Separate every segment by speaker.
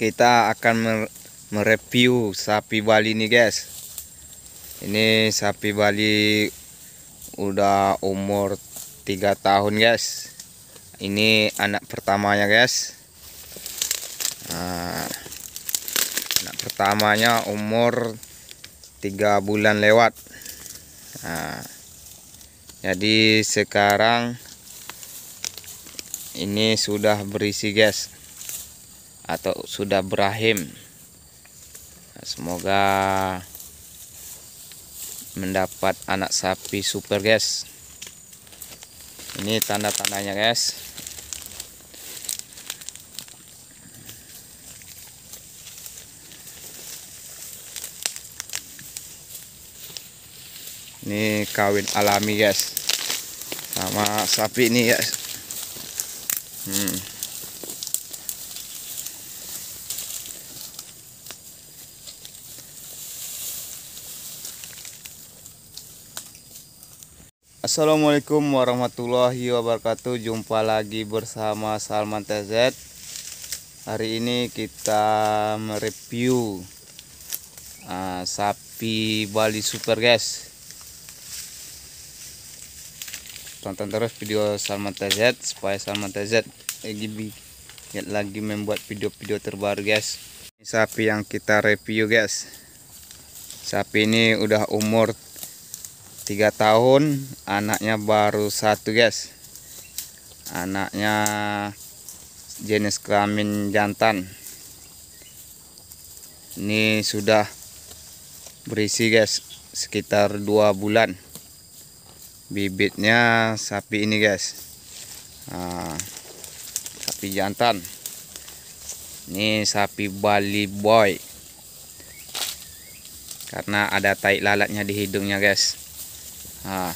Speaker 1: kita akan mereview sapi Bali nih guys. Ini sapi Bali udah umur 3 tahun guys. Ini anak pertamanya guys. Nah, anak pertamanya umur 3 bulan lewat. Nah, jadi sekarang ini sudah berisi guys atau sudah berahim semoga mendapat anak sapi super guys. Ini tanda-tandanya guys. Ini kawin alami guys. Sama sapi ini guys. Hmm. Assalamualaikum warahmatullahi wabarakatuh. Jumpa lagi bersama Salman TZ Hari ini kita mereview uh, Sapi Bali Super guys. Tonton terus video Salman TZ Supaya Salman TZ lagi, lagi membuat video-video terbaru guys. Ini sapi yang kita review guys. Sapi ini udah umur tiga tahun anaknya baru satu guys. Anaknya jenis kelamin jantan. Ini sudah berisi guys sekitar dua bulan. Bibitnya sapi ini guys. Nah, sapi jantan. Ini sapi Bali boy. Karena ada tai lalatnya di hidungnya guys Ah.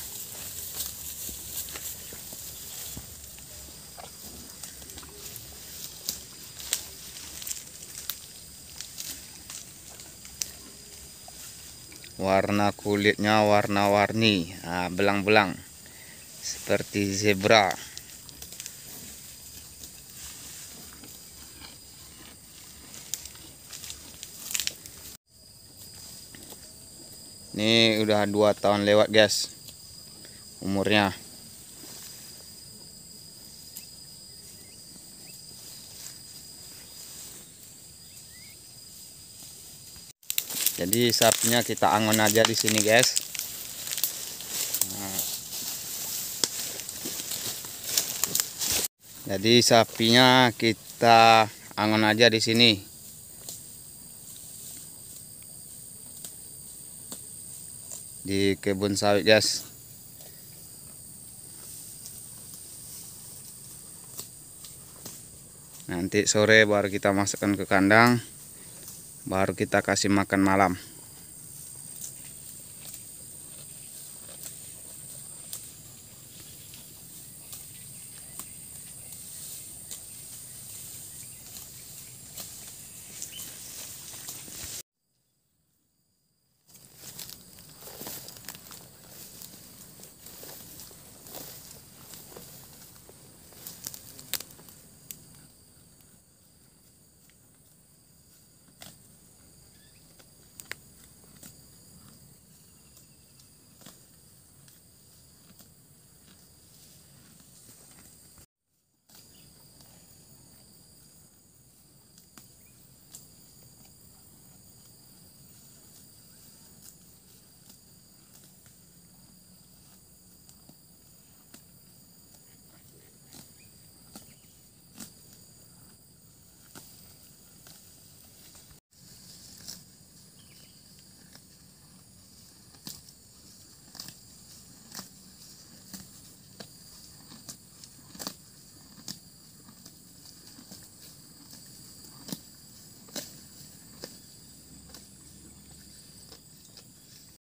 Speaker 1: Warna kulitnya warna-warni, ah, belang-belang seperti zebra. ini udah dua tahun lewat guys umurnya. Jadi sapinya kita angon aja di sini guys. Nah. jadi sapinya kita angon aja di sini. Di kebun sawit guys nanti sore baru kita masukkan ke kandang baru kita kasih makan malam